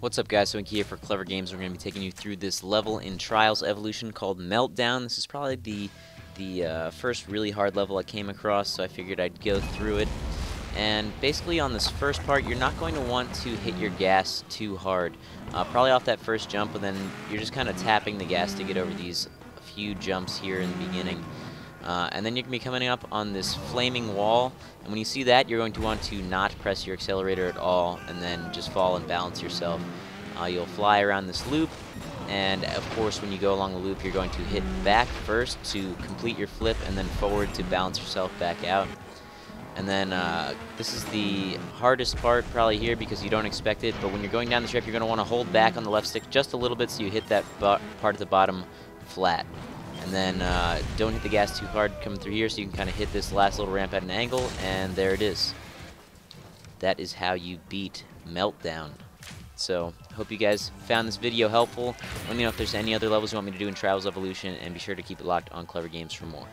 What's up guys, Swinky here for Clever Games. We're going to be taking you through this level in Trials Evolution called Meltdown. This is probably the the uh, first really hard level I came across, so I figured I'd go through it. And basically on this first part, you're not going to want to hit your gas too hard. Uh, probably off that first jump, and then you're just kind of tapping the gas to get over these few jumps here in the beginning. Uh, and then you're going to be coming up on this flaming wall, and when you see that, you're going to want to not press your accelerator at all, and then just fall and balance yourself. Uh, you'll fly around this loop, and of course when you go along the loop, you're going to hit back first to complete your flip, and then forward to balance yourself back out. And then uh, this is the hardest part probably here because you don't expect it, but when you're going down the strip, you're going to want to hold back on the left stick just a little bit so you hit that part at the bottom flat. And then uh, don't hit the gas too hard coming through here so you can kind of hit this last little ramp at an angle, and there it is. That is how you beat Meltdown. So, hope you guys found this video helpful. Let me know if there's any other levels you want me to do in Trials Evolution, and be sure to keep it locked on Clever Games for more.